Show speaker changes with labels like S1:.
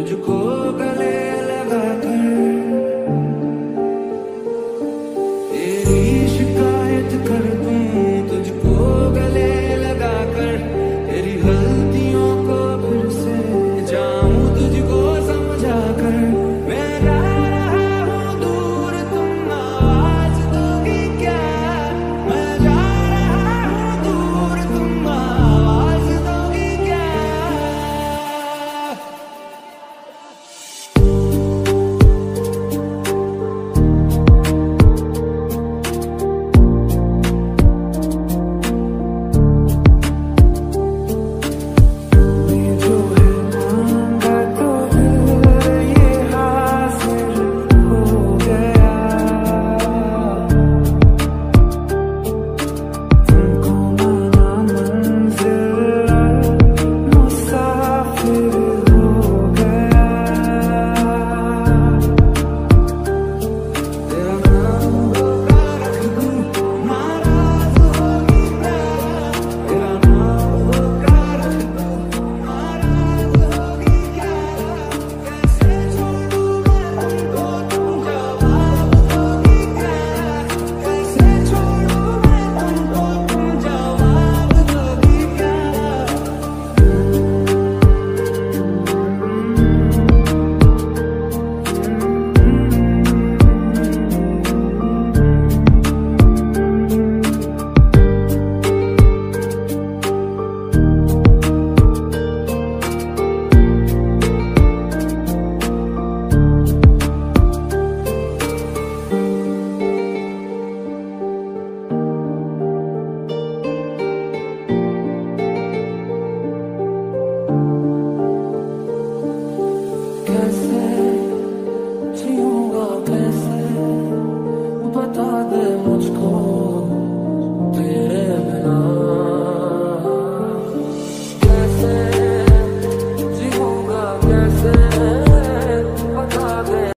S1: तुझको गले लगा कर